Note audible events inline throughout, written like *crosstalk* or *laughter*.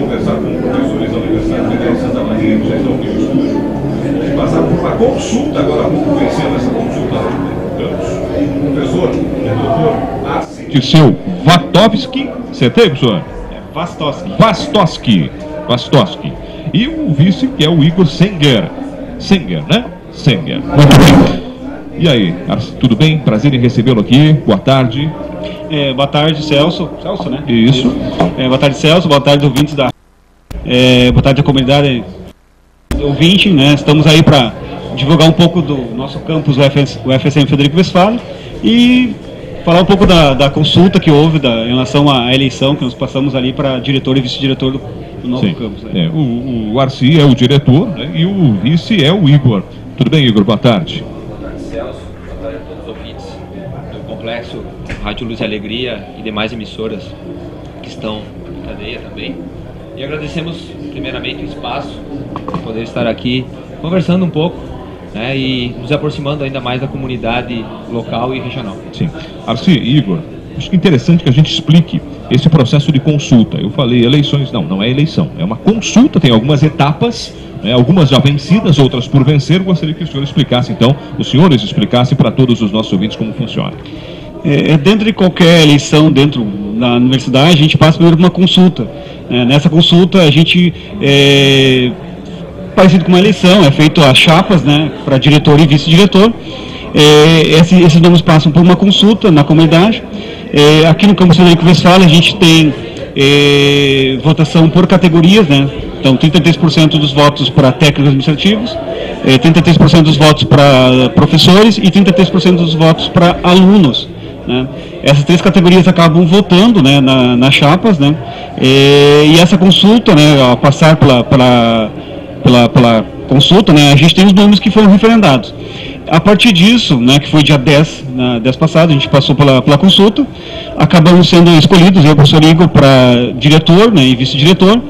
conversar com professores da Universidade Federal de Santa Maria, que já estão aqui no estúdio, que passaram por uma consulta agora há pouco, vencendo essa consulta Campos. Professor, é doutor Arce. Dirceu Vatovski, acertei, professor? Vastoski. Vastoski, Vastoski. E o vice, que é o Igor Senger. Senger, né? Senger. Muito bem. E aí, Arce, tudo bem? Prazer em recebê-lo aqui. Boa tarde. É, boa tarde, Celso. Celso, né? Isso. É, boa tarde, Celso. Boa tarde, ouvintes da. É, boa tarde, a comunidade ouvinte, né? Estamos aí para divulgar um pouco do nosso campus, o, FS, o FSM Federico Westphalen, e falar um pouco da, da consulta que houve da, em relação à eleição que nós passamos ali para diretor e vice-diretor do, do, novo Sim. campus. Né? É, o, o Arci é o diretor né? e o vice é o Igor. Tudo bem, Igor? Boa tarde. Boa tarde, Celso. Boa tarde a todos os ouvintes do Complexo Rádio Luz e Alegria e demais emissoras que estão em cadeia também. E agradecemos primeiramente o espaço poder estar aqui conversando um pouco né, e nos aproximando ainda mais da comunidade local e regional. Sim. Arci, Igor, acho que é interessante que a gente explique esse processo de consulta. Eu falei eleições, não, não é eleição, é uma consulta, tem algumas etapas, né, algumas já vencidas, outras por vencer. Gostaria que o senhor explicasse, então, os senhores explicassem para todos os nossos ouvintes como funciona. É, dentro de qualquer eleição dentro da universidade, a gente passa primeiro por uma consulta. É, nessa consulta, a gente, é, parecido com uma eleição, é feito as chapas né, para diretor e vice-diretor. É, esse, esses nomes passam por uma consulta na comunidade. É, aqui no campus Federico Westphalen, a gente tem é, votação por categorias, né? Então, 33% dos votos para técnicos administrativos, é, 33% dos votos para professores e 33% dos votos para alunos. Né? Essas três categorias acabam votando né, na, nas chapas, né? É, e essa consulta, né, ao passar pela, pela, pela, pela consulta, né, a gente tem os nomes que foram referendados. A partir disso, né, que foi dia 10, na 10 passado, a gente passou pela, pela consulta, acabamos sendo escolhidos, eu e o professor Igor, para diretor né, e vice-diretor,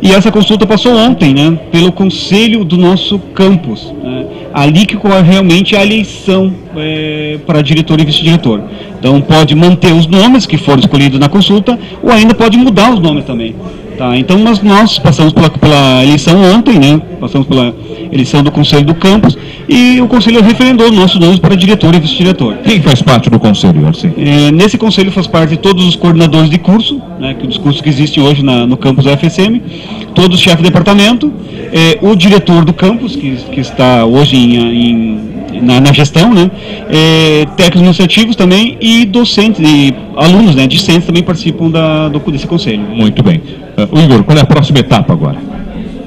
e essa consulta passou ontem, né, pelo conselho do nosso campus. Né, ali que ocorre realmente a eleição é, para diretor e vice-diretor. Então pode manter os nomes que foram escolhidos na consulta, ou ainda pode mudar os nomes também. Tá, então nós, nós passamos pela, pela eleição ontem, né, passamos pela eleição do conselho do campus, e o conselho referendou nossos nomes para diretor e vice-diretor. Quem faz parte do conselho, Arci? É, nesse conselho faz parte todos os coordenadores de curso, né, que dos cursos que existem hoje na, no campus da FSM, todos os chefes de departamento, é, o diretor do campus, que, que está hoje em, em, na, na, gestão, né, é, técnicos administrativos também e docentes, e alunos, né, discentes também participam da, do, desse conselho. Muito bem. Uh, Igor, qual é a próxima etapa agora?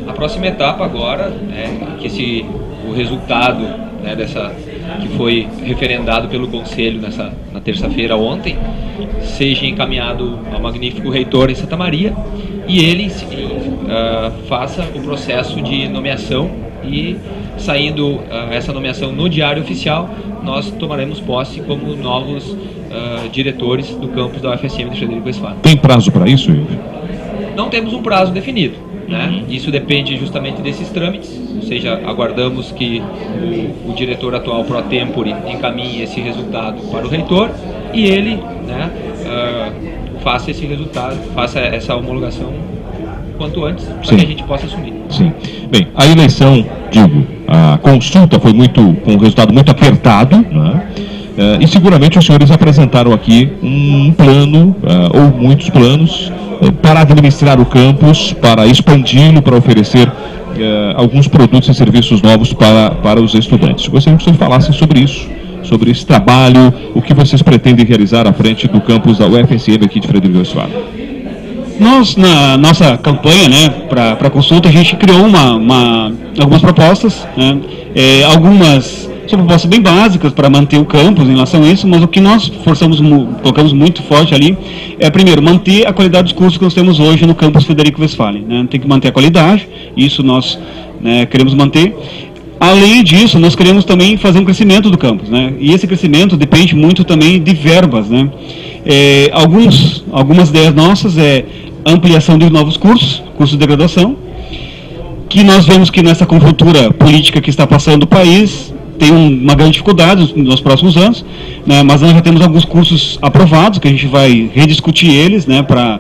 A próxima etapa agora é que esse, o resultado né, dessa que foi referendado pelo Conselho nessa, na terça-feira ontem, seja encaminhado ao magnífico reitor em Santa Maria e ele uh, faça o processo de nomeação e saindo uh, essa nomeação no Diário Oficial, nós tomaremos posse como novos uh, diretores do campus da UFSM de Frederico Westphalen. Tem prazo para isso, Igor? Não temos um prazo definido. Né? Isso depende justamente desses trâmites, ou seja, aguardamos que o, o diretor atual pro tempore encaminhe esse resultado para o reitor e ele né, uh, faça esse resultado, faça essa homologação quanto antes, para que a gente possa assumir. Sim. Bem, a eleição, digo, a consulta foi muito com um resultado muito apertado, né? Uh, e seguramente os senhores apresentaram aqui um plano, uh, ou muitos planos, para administrar o campus, para expandi-lo, para oferecer alguns produtos e serviços novos para, para os estudantes. Gostaria que vocês falassem sobre isso, sobre esse trabalho, o que vocês pretendem realizar à frente do campus da UFSM aqui de Frederico Westphalen. Nós, na nossa campanha né, para consulta, a gente criou uma, uma algumas propostas, né, é, algumas propostas bem básicas para manter o campus em relação a isso, mas o que nós forçamos, colocamos muito forte ali é, primeiro, manter a qualidade dos cursos que nós temos hoje no campus Federico Westphalen. Né? Tem que manter a qualidade, isso nós né, queremos manter. Além disso, nós queremos também fazer um crescimento do campus, né? E esse crescimento depende muito também de verbas, né? É, alguns, algumas ideias nossas é ampliação de novos cursos, cursos de graduação, que nós vemos que nessa conjuntura política que está passando o país, tem uma grande dificuldade nos próximos anos, né, mas nós já temos alguns cursos aprovados, que a gente vai rediscutir eles, né, para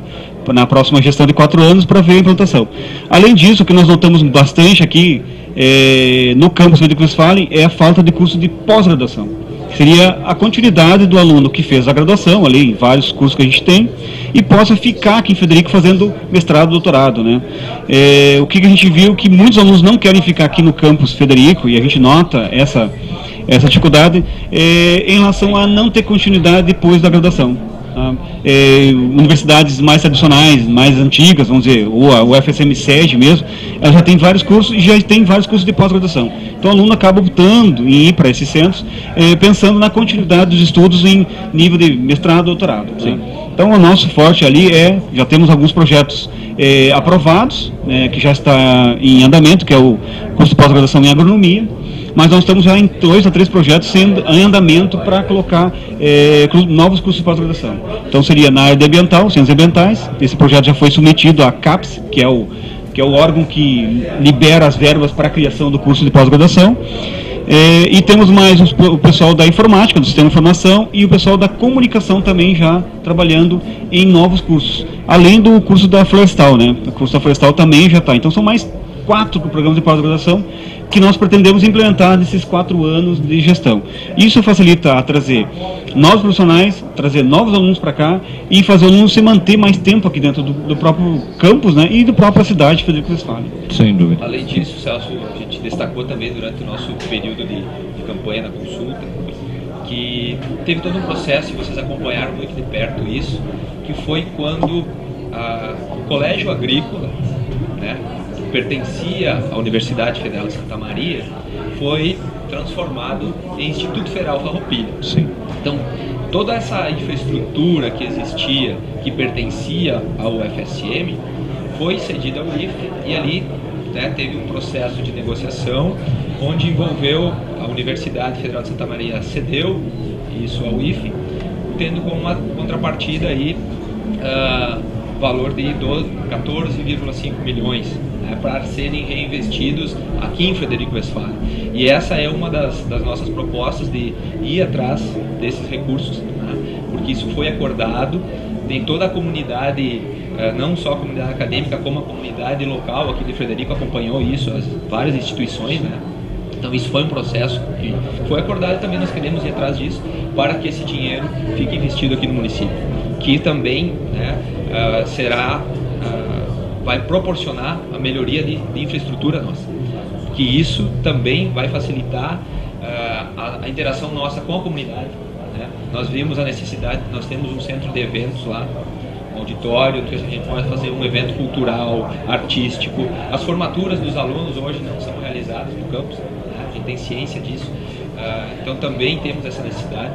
na próxima gestão de quatro anos para ver a implantação. Além disso, o que nós notamos bastante aqui é, no campus Frederico Westphalen é a falta de curso de pós-graduação. Seria a continuidade do aluno que fez a graduação, ali, vários cursos que a gente tem, e possa ficar aqui em Frederico fazendo mestrado, doutorado. Né? É, o que a gente viu que muitos alunos não querem ficar aqui no campus Frederico, e a gente nota essa, essa dificuldade é, em relação a não ter continuidade depois da graduação. Ah, é, universidades mais tradicionais, mais antigas, vamos dizer, ou a UFSM SED mesmo, ela já tem vários cursos e já tem vários cursos de pós-graduação. Então o aluno acaba optando em ir para esses centros, é, pensando na continuidade dos estudos em nível de mestrado, doutorado. Né? Então o nosso forte ali é, já temos alguns projetos é, aprovados, né, que já está em andamento, que é o curso de pós-graduação em agronomia, mas nós estamos já em dois a três projetos em andamento para colocar é, novos cursos de pós-graduação. Então seria na área ambiental, ciências ambientais, esse projeto já foi submetido à CAPES, que é o, que é o órgão que libera as verbas para a criação do curso de pós-graduação. É, e temos mais o pessoal da informática, do sistema de informação, e o pessoal da comunicação também já trabalhando em novos cursos. Além do curso da Florestal, né? O curso da Florestal também já está. Então são mais quatro programas de pós-graduação que nós pretendemos implementar nesses quatro anos de gestão. Isso facilita a trazer novos profissionais, trazer novos alunos para cá e fazer o aluno se manter mais tempo aqui dentro do, do próprio campus né, e da própria cidade Federico Westphalen. Sem dúvida. Além disso, Celso, a gente destacou também durante o nosso período de, de campanha na consulta que teve todo um processo, e vocês acompanharam muito de perto isso, que foi quando a, o colégio agrícola, né, pertencia à Universidade Federal de Santa Maria, foi transformado em Instituto Federal Farroupilha. Sim. Então, toda essa infraestrutura que existia, que pertencia ao UFSM, foi cedida ao IF e ali né, teve um processo de negociação onde envolveu a Universidade Federal de Santa Maria cedeu isso ao IF, tendo como uma contrapartida aí uh, valor de 14,5 milhões né, para serem reinvestidos aqui em Frederico Westphalen. E essa é uma das, das nossas propostas de ir atrás desses recursos, né, porque isso foi acordado, tem toda a comunidade, eh, não só a comunidade acadêmica, como a comunidade local aqui de Frederico acompanhou isso, as várias instituições, né? Então isso foi um processo que foi acordado e também nós queremos ir atrás disso para que esse dinheiro fique investido aqui no município, que também né, uh, será vai proporcionar a melhoria de, de infraestrutura nossa. Que isso também vai facilitar uh, a, a, interação nossa com a comunidade. Né? Nós vimos a necessidade, nós temos um centro de eventos lá, um auditório, que a gente pode fazer um evento cultural, artístico. As formaturas dos alunos hoje não são realizadas no campus, né? a gente tem ciência disso. Uh, então também temos essa necessidade.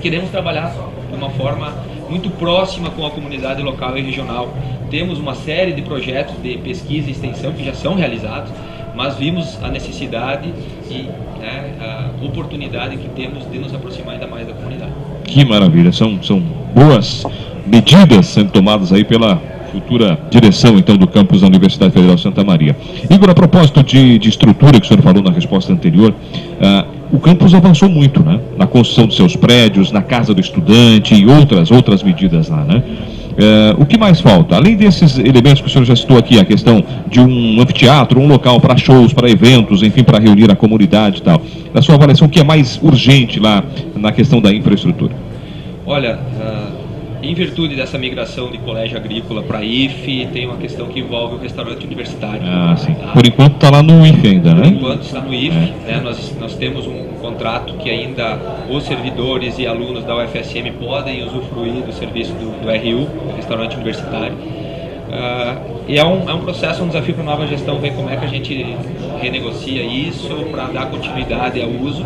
Queremos trabalhar de uma forma muito próxima com a comunidade local e regional. Temos uma série de projetos de pesquisa e extensão que já são realizados, mas vimos a necessidade e né, a oportunidade que temos de nos aproximar ainda mais da comunidade. Que maravilha, são, são boas medidas sendo tomadas aí pela futura direção então do campus da Universidade Federal de Santa Maria. Igor, a propósito de, de estrutura que o senhor falou na resposta anterior, uh, o campus avançou muito, né? Na construção dos seus prédios, na casa do estudante e outras, outras medidas lá, né? É, o que mais falta? Além desses elementos que o senhor já citou aqui, a questão de um anfiteatro, um local para shows, para eventos, enfim, para reunir a comunidade e tal. Na sua avaliação, o que é mais urgente lá na questão da infraestrutura? Olha, uh em virtude dessa migração de colégio agrícola para IFE, tem uma questão que envolve o restaurante universitário. Ah, sim. Tá? Por enquanto está lá no IFE ainda, né? Por enquanto está no IFE. É. Né? Nós, nós temos um contrato que ainda os servidores e alunos da UFSM podem usufruir do serviço do, do RU, do restaurante universitário. Uh, e é um, é um processo, um desafio para a nova gestão ver como é que a gente renegocia isso para dar continuidade ao uso,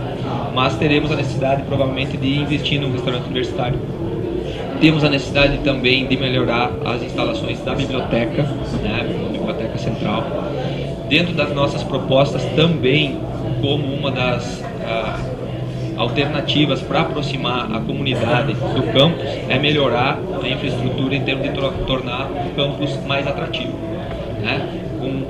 mas teremos a necessidade provavelmente de investir num restaurante universitário temos a necessidade também de melhorar as instalações da biblioteca, né, biblioteca central. Dentro das nossas propostas também, como uma das ah, alternativas para aproximar a comunidade do campus, é melhorar a infraestrutura em termos de tornar o campus mais atrativo. Né?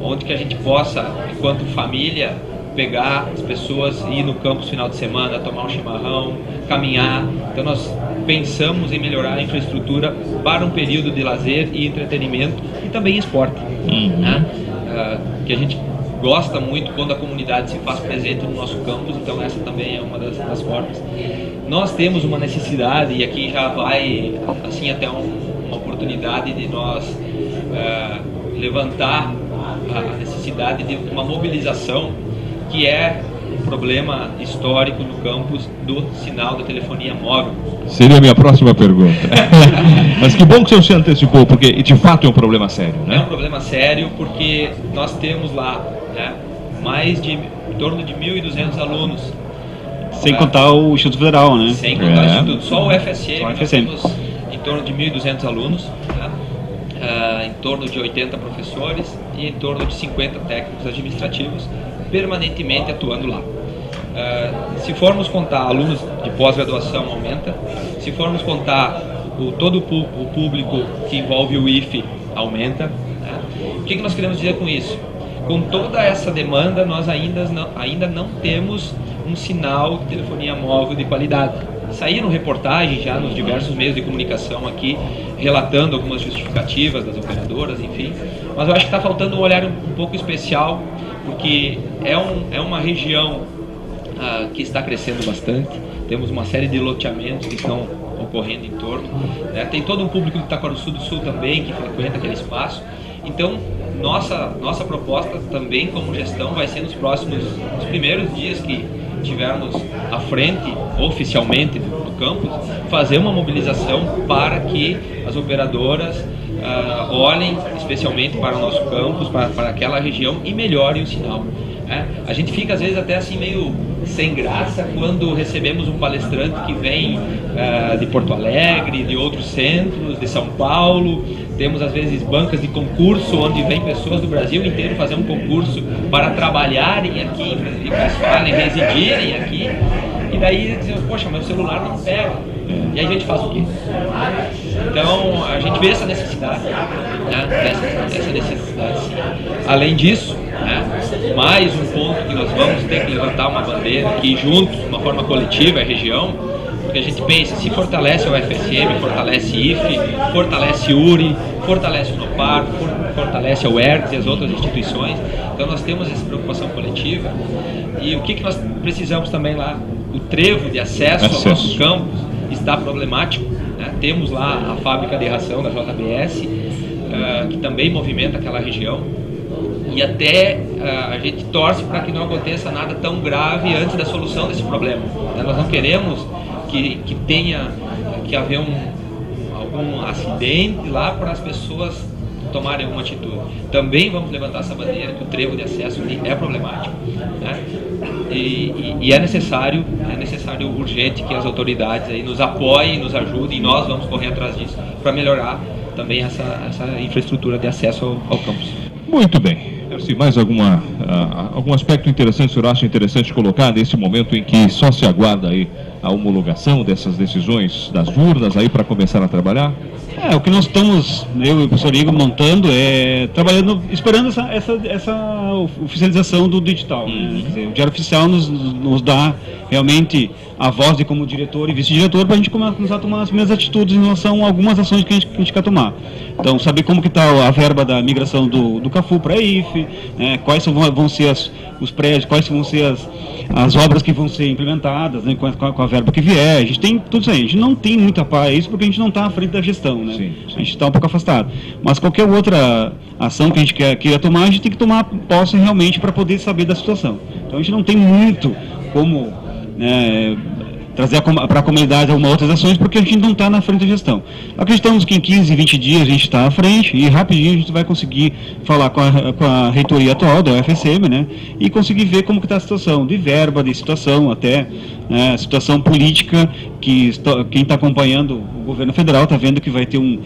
Onde que a gente possa, enquanto família, pegar as pessoas, ir no campus final de semana, tomar um chimarrão, caminhar. Então nós pensamos em melhorar a infraestrutura para um período de lazer e entretenimento e também esporte. Uhum. Né? Uh, que a gente gosta muito quando a comunidade se faz presente no nosso campus, então essa também é uma das, das formas. Nós temos uma necessidade, e aqui já vai assim até um, uma oportunidade de nós uh, levantar a necessidade de uma mobilização que é um problema histórico no campus do sinal da telefonia móvel. Seria a minha próxima pergunta. *laughs* Mas que bom que o senhor se antecipou, porque de fato é um problema sério, né? É um problema sério porque nós temos lá né, mais de em torno de 1.200 alunos. Sem contar o Instituto Federal, né? Sem contar É. o Instituto, só o FSM, Só o nós FSM. temos em torno de 1.200 alunos, né, ah, em torno de 80 professores e em torno de 50 técnicos administrativos permanentemente atuando lá. Ah, se formos contar alunos de pós-graduação aumenta, se formos contar o, todo o, público que envolve o IFE aumenta. né? O que, que nós queremos dizer com isso? Com toda essa demanda, nós ainda não, ainda não temos um sinal de telefonia móvel de qualidade. Saíram reportagens já nos diversos meios de comunicação aqui, relatando algumas justificativas das operadoras, enfim. Mas eu acho que está faltando um olhar um pouco especial, porque é, um, é uma região ah, que está crescendo bastante. Temos uma série de loteamentos que estão ocorrendo em torno. né? Tem todo um público de Itaquaruçu do Sul também que frequenta aquele espaço. Então, nossa, nossa proposta também como gestão vai ser nos próximos, nos primeiros dias que tivermos à frente, oficialmente, do, do campus, fazer uma mobilização para que as operadoras ah, olhem especialmente para o nosso campus, para, para aquela região e melhorem o sinal. né? A gente fica às vezes até assim meio sem graça quando recebemos um palestrante que vem ah, de Porto Alegre, de outros centros, de São Paulo. Temos às vezes bancas de concurso onde vem pessoas do Brasil inteiro fazer um concurso para trabalharem aqui em Westphalen, residirem aqui. E daí dizem, poxa, meu celular não pega. E aí a gente faz o quê? Então a gente vê essa necessidade, né? Dessa, dessa necessidade. sim. Além disso, né? mais um ponto que nós vamos ter que levantar uma bandeira aqui juntos, de uma forma coletiva, a região, porque a gente pensa, se fortalece o FSM, fortalece IFE, fortalece URI, fortalece o NOPAR, for- fortalece a UERTS e as outras instituições. Então nós temos essa preocupação coletiva. E o que, que nós precisamos também lá? O trevo de acesso, Acesso. ao nosso está problemático. né? Temos lá a fábrica de ração da JBS, ah, que também movimenta aquela região. E até ah, a gente torce para que não aconteça nada tão grave antes da solução desse problema. né? Nós não queremos que, que tenha que haver um, algum acidente lá para as pessoas tomarem alguma atitude. Também vamos levantar essa bandeira que o trevo de acesso ali é problemático, né? E, e- é necessário, é necessário urgente que as autoridades aí nos apoiem, nos ajudem e nós vamos correr atrás disso para melhorar também essa, essa infraestrutura de acesso ao, ao campus. Muito bem. Se mais alguma, ah, algum aspecto interessante, o senhor acha interessante colocar nesse momento em que só se aguarda aí a homologação dessas decisões das urnas aí para começar a trabalhar? É, o que nós estamos, eu e o professor Igor, montando é trabalhando, esperando essa, essa, essa oficialização do digital. né? Quer dizer, o Diário Oficial nos, nos dá realmente a voz de como diretor e vice-diretor para a gente começar a tomar as primeiras atitudes em relação a algumas ações que a gente, que a gente quer tomar. Então, saber como que está a verba da migração do, do CAFU para a IFE, né, quais são, vão, ser as, os prédios, quais vão ser as, as obras que vão ser implementadas, né, com, a, com a- com a verba que vier. A gente tem tudo isso aí. A gente não tem muita paz isso porque a gente não está à frente da gestão, né? Sim, sim. A gente está um pouco afastado. Mas qualquer outra ação que a gente quer, queira tomar, a gente tem que tomar posse realmente para poder saber da situação. Então a gente não tem muito como né, trazer para a comunidade algumas outras ações porque a gente não está na frente da gestão. Acreditamos que em 15, 20 dias a gente está à frente e rapidinho a gente vai conseguir falar com a, com a reitoria atual da UFSM né, e conseguir ver como está a situação de verba, de situação até né, situação política que quem está acompanhando o governo federal está vendo que vai ter um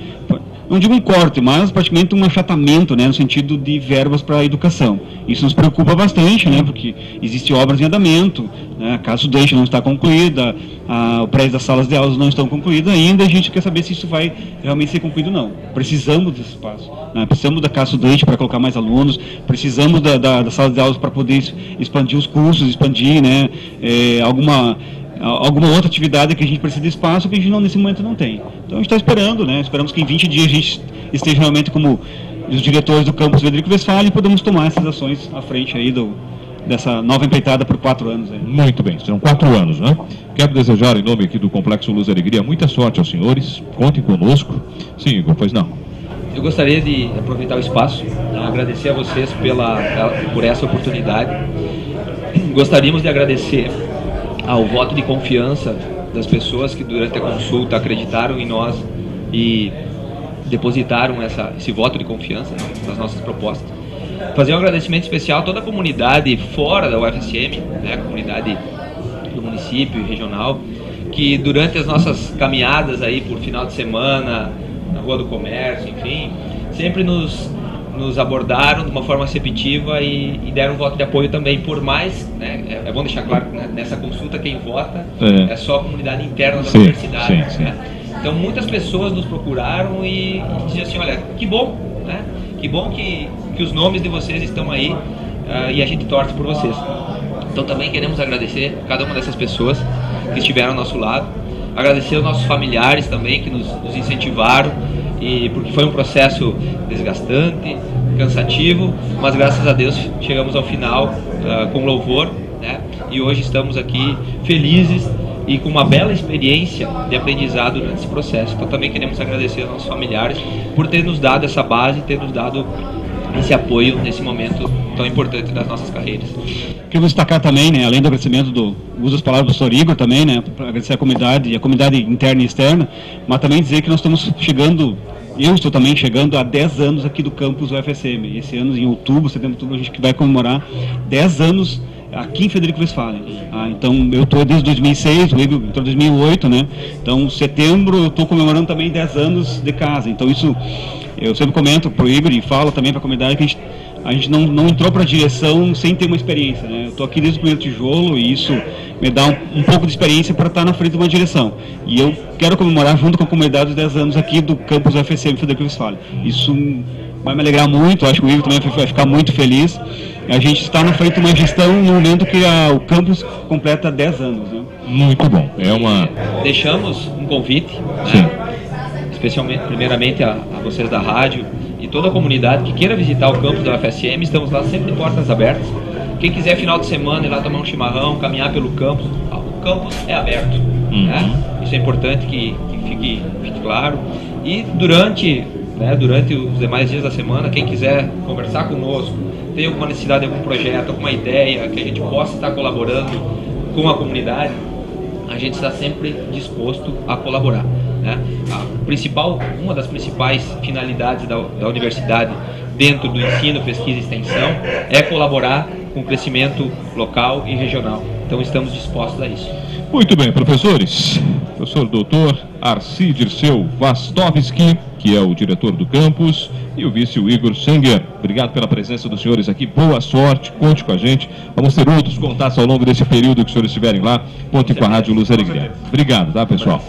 não digo um corte, mas praticamente um achatamento, né, no sentido de verbas para a educação. Isso nos preocupa bastante, né, porque existe obras em andamento, né, a casa estudante não está concluída, a, o prédio das salas de aulas não estão concluídas ainda, a gente quer saber se isso vai realmente ser concluído ou não. Precisamos desse espaço, né, precisamos da casa estudante para colocar mais alunos, precisamos da, da, da sala de aulas para poder expandir os cursos, expandir, né, é, alguma alguma outra atividade que a gente precisa de espaço que a gente não, nesse momento não tem. Então a gente está esperando, né? Esperamos que em 20 dias a gente esteja realmente como os diretores do campus Frederico Westphalen e podemos tomar essas ações à frente aí do, dessa nova empreitada por quatro anos. Aí. Muito bem, serão quatro anos, né? Quero desejar, em nome aqui do Complexo Luz e Alegria, muita sorte aos senhores, contem conosco. Sim, Igor, pois não. Eu gostaria de aproveitar o espaço, né, agradecer a vocês pela, por essa oportunidade. Gostaríamos de agradecer ao voto de confiança das pessoas que durante a consulta acreditaram em nós e depositaram essa, esse voto de confiança né, nas nossas propostas. Fazer um agradecimento especial a toda a comunidade fora da UFSM, né, a comunidade do município e regional, que durante as nossas caminhadas aí por final de semana, na Rua do Comércio, enfim, sempre nos nos abordaram de uma forma receptiva e, e, deram um voto de apoio também. Por mais, né, é, é bom deixar claro né, nessa consulta quem vota é. é. só a comunidade interna da sim, universidade. Sim, né? sim. Então muitas pessoas nos procuraram e, e diziam assim, olha, que bom, né? Que bom que, que os nomes de vocês estão aí uh, e a gente torce por vocês. Então também queremos agradecer cada uma dessas pessoas que estiveram ao nosso lado, agradecer aos nossos familiares também que nos, nos incentivaram e porque foi um processo desgastante, cansativo, mas graças a Deus chegamos ao final uh, com louvor, né? E hoje estamos aqui felizes e com uma bela experiência de aprendizado nesse processo. Então também queremos agradecer aos nossos familiares por ter nos dado essa base, ter nos dado esse apoio nesse momento tão importante das nossas carreiras. Quero destacar também, né, além do agradecimento do uso das palavras do Sr. Igor também, né, para agradecer a comunidade, a comunidade interna e externa, mas também dizer que nós estamos chegando eu estou também chegando há 10 anos aqui do campus UFSM. Esse ano, em outubro, setembro, outubro, a gente vai comemorar 10 anos aqui em Federico Westphalen. Ah, então, eu estou desde 2006, o Igor entrou em 2008, né? Então, setembro, eu estou comemorando também 10 anos de casa. Então, isso, eu sempre comento para o Igor e falo também para a comunidade que a gente a gente não, não entrou para a direção sem ter uma experiência. Né? Eu estou aqui desde o primeiro tijolo e isso me dá um, um pouco de experiência para estar tá na frente de uma direção. E eu quero comemorar junto com a comunidade os 10 anos aqui do campus UFSM Federico Westphalen. Isso vai me alegrar muito, acho que o Igor também vai ficar muito feliz. A gente está na frente de uma gestão no momento que a, o campus completa 10 anos. Né? Muito bom. É uma... Deixamos um convite, né? especialmente, primeiramente, a, a vocês da rádio, e toda a comunidade que queira visitar o campus da UFSM, estamos lá sempre de portas abertas. Quem quiser final de semana ir lá tomar um chimarrão, caminhar pelo campus, o campus é aberto. Uhum. Né? Isso é importante que, que fique, fique, claro. E durante, né, durante os demais dias da semana, quem quiser conversar conosco, tem alguma necessidade de algum projeto, alguma ideia, que a gente possa estar colaborando com a comunidade, a gente está sempre disposto a colaborar. Né? A principal, uma das principais finalidades da, da universidade dentro do ensino, pesquisa e extensão é colaborar com o crescimento local e regional. Então estamos dispostos a isso. Muito bem, professores. Professor doutor Arci Dirceu Vastovski, que é o diretor do campus, e o vice Igor Sanger. Obrigado pela presença dos senhores aqui. Boa sorte, conte com a gente. Vamos ter outros contatos ao longo desse período que os senhores estiverem lá. Contem com a Rádio Luz Alegria. Obrigado, tá, pessoal?